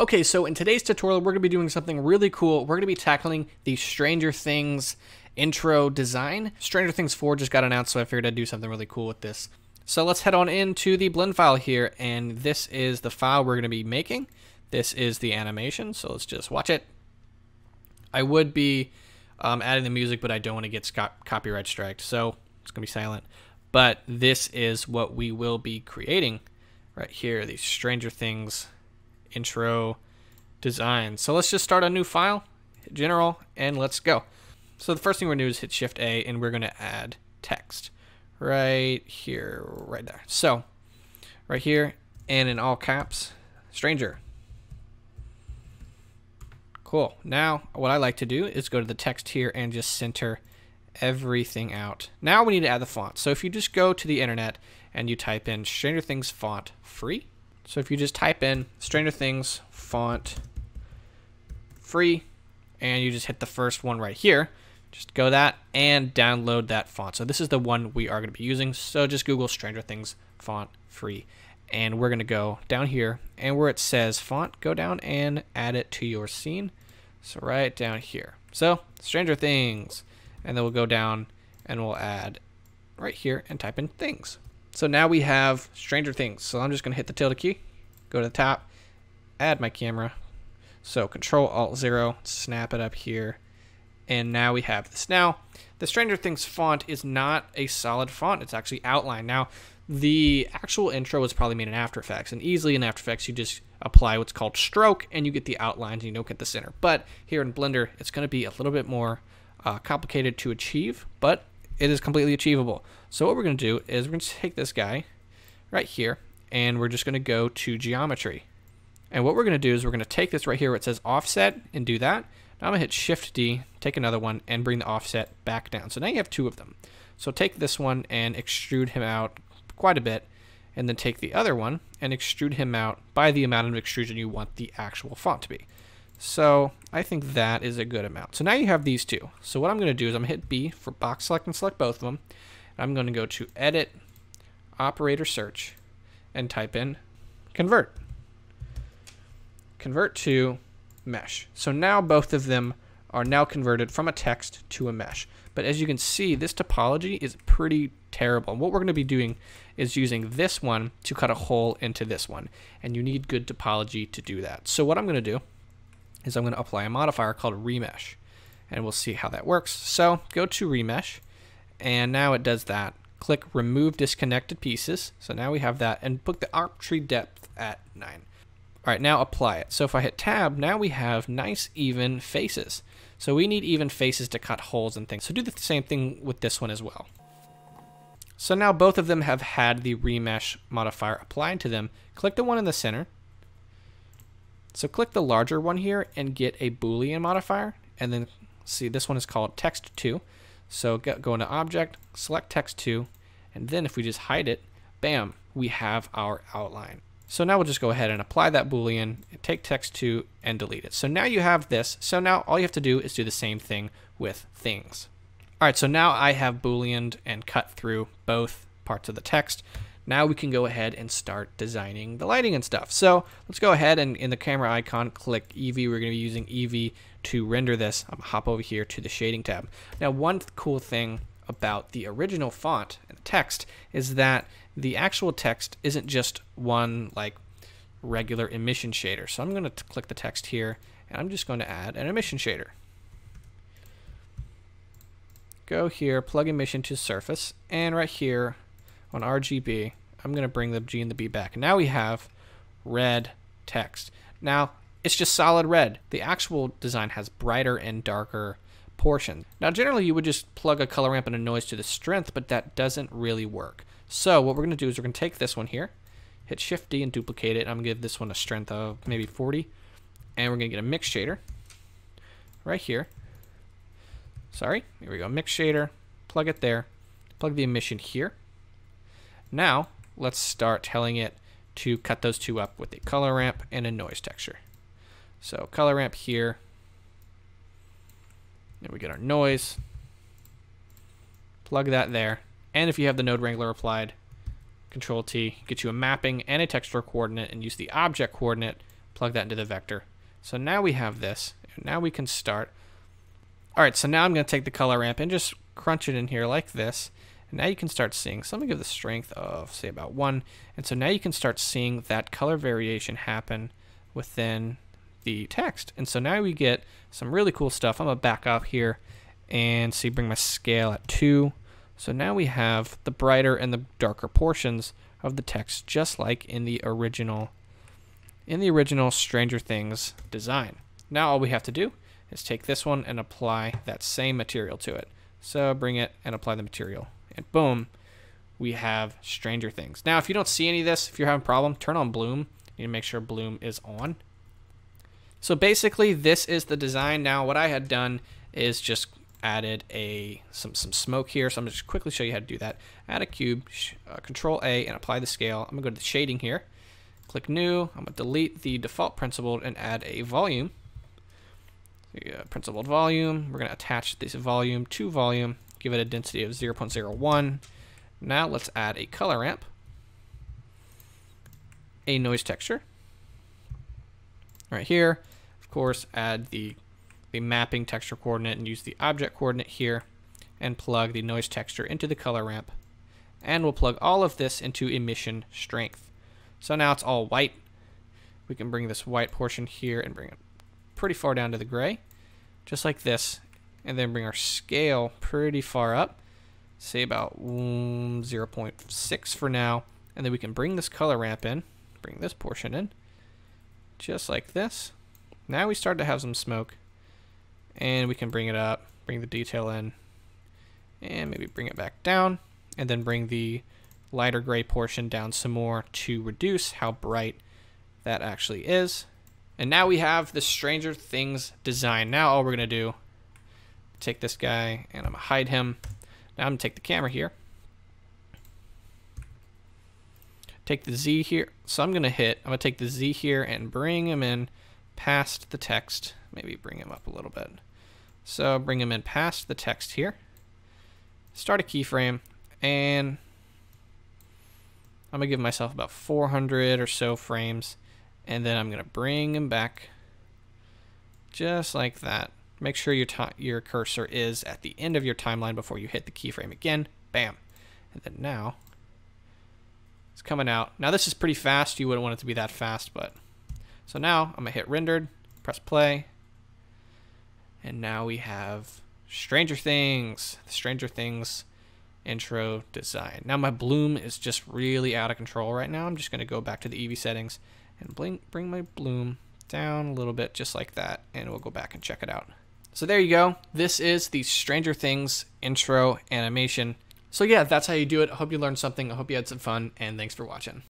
Okay, so in today's tutorial, we're going to be doing something really cool. We're going to be tackling the Stranger Things intro design. Stranger Things 4 just got announced, so I figured I'd do something really cool with this. So let's head on into the blend file here, and this is the file we're going to be making. This is the animation, so let's just watch it. I would be um, adding the music, but I don't want to get copyright striked, so it's going to be silent. But this is what we will be creating right here, these Stranger Things intro design. So let's just start a new file, general, and let's go. So the first thing we're gonna do is hit Shift A and we're gonna add text right here, right there. So right here and in all caps, stranger. Cool. Now what I like to do is go to the text here and just center everything out. Now we need to add the font. So if you just go to the internet and you type in Stranger Things font free, so if you just type in Stranger Things font free and you just hit the first one right here, just go that and download that font. So this is the one we are going to be using. So just Google Stranger Things font free. And we're going to go down here and where it says font, go down and add it to your scene. So right down here. So Stranger Things. And then we'll go down and we'll add right here and type in things. So now we have Stranger Things. So I'm just going to hit the tilde key, go to the top, add my camera. So Control Alt 0, snap it up here. And now we have this. Now, the Stranger Things font is not a solid font. It's actually outlined. Now, the actual intro was probably made in After Effects. And easily in After Effects, you just apply what's called stroke and you get the outlines and you don't get the center. But here in Blender, it's going to be a little bit more uh, complicated to achieve, but it is completely achievable. So what we're going to do is we're going to take this guy right here, and we're just going to go to geometry. And what we're going to do is we're going to take this right here where it says offset and do that. Now I'm going to hit Shift D, take another one, and bring the offset back down. So now you have two of them. So take this one and extrude him out quite a bit, and then take the other one and extrude him out by the amount of extrusion you want the actual font to be. So I think that is a good amount. So now you have these two. So what I'm going to do is I'm going to hit B for box select and select both of them. I'm going to go to Edit, Operator Search, and type in Convert. Convert to Mesh. So now both of them are now converted from a text to a mesh. But as you can see, this topology is pretty terrible. And what we're going to be doing is using this one to cut a hole into this one. And you need good topology to do that. So what I'm going to do is I'm going to apply a modifier called remesh. And we'll see how that works. So go to remesh, and now it does that. Click remove disconnected pieces. So now we have that, and put the octree depth at 9. All right, now apply it. So if I hit tab, now we have nice even faces. So we need even faces to cut holes and things. So do the same thing with this one as well. So now both of them have had the remesh modifier applied to them. Click the one in the center, so click the larger one here and get a Boolean modifier. And then see this one is called text2. So go, go into object, select text2, and then if we just hide it, bam, we have our outline. So now we'll just go ahead and apply that Boolean, take text2 and delete it. So now you have this. So now all you have to do is do the same thing with things. All right, so now I have Booleaned and cut through both parts of the text. Now we can go ahead and start designing the lighting and stuff. So let's go ahead and in the camera icon, click Eevee. We're going to be using Eevee to render this. I'm hop over here to the shading tab. Now one cool thing about the original font and text is that the actual text isn't just one like regular emission shader. So I'm going to click the text here and I'm just going to add an emission shader. Go here, plug emission to surface, and right here on RGB, I'm going to bring the G and the B back. Now we have red text. Now, it's just solid red. The actual design has brighter and darker portions. Now, generally, you would just plug a color ramp and a noise to the strength, but that doesn't really work. So what we're going to do is we're going to take this one here, hit Shift D and duplicate it. I'm going to give this one a strength of maybe 40. And we're going to get a mix shader right here. Sorry, here we go. Mix shader, plug it there, plug the emission here. Now, let's start telling it to cut those two up with a color ramp and a noise texture. So color ramp here. And we get our noise. Plug that there. And if you have the node wrangler applied, control T, get you a mapping and a texture coordinate and use the object coordinate, plug that into the vector. So now we have this. Now we can start. All right, so now I'm going to take the color ramp and just crunch it in here like this. And now you can start seeing, so let me give the strength of, say, about 1. And so now you can start seeing that color variation happen within the text. And so now we get some really cool stuff. I'm going to back up here and see, bring my scale at 2. So now we have the brighter and the darker portions of the text, just like in the original in the original Stranger Things design. Now all we have to do is take this one and apply that same material to it. So bring it and apply the material. And boom, we have Stranger Things. Now, if you don't see any of this, if you're having a problem, turn on Bloom. You need to make sure Bloom is on. So basically, this is the design. Now, what I had done is just added a some some smoke here. So I'm just quickly show you how to do that. Add a cube, uh, Control A, and apply the scale. I'm gonna go to the shading here. Click New. I'm gonna delete the default principled and add a volume. The uh, principled volume. We're gonna attach this volume to volume. Give it a density of 0.01. Now let's add a color ramp, a noise texture. Right here, of course, add the the mapping texture coordinate and use the object coordinate here and plug the noise texture into the color ramp. And we'll plug all of this into emission strength. So now it's all white. We can bring this white portion here and bring it pretty far down to the gray, just like this. And then bring our scale pretty far up, say about mm, 0.6 for now. And then we can bring this color ramp in, bring this portion in, just like this. Now we start to have some smoke and we can bring it up, bring the detail in, and maybe bring it back down, and then bring the lighter gray portion down some more to reduce how bright that actually is. And now we have the Stranger Things design. Now all we're going to do, take this guy and I'm to hide him. Now I'm to take the camera here. Take the Z here. So I'm to hit, I'm to take the Z here and bring him in past the text. Maybe bring him up a little bit. So bring him in past the text here. Start a keyframe and I'm to give myself about 400 or so frames and then I'm to bring him back just like that. Make sure your your cursor is at the end of your timeline before you hit the keyframe again. Bam. And then now it's coming out. Now this is pretty fast. You wouldn't want it to be that fast, but so now I'm going to hit rendered, press play, and now we have Stranger Things, the Stranger Things intro design. Now my bloom is just really out of control right now. I'm just going to go back to the Eevee settings and bring my bloom down a little bit just like that and we'll go back and check it out. So there you go. This is the Stranger Things intro animation. So yeah, that's how you do it. I hope you learned something. I hope you had some fun and thanks for watching.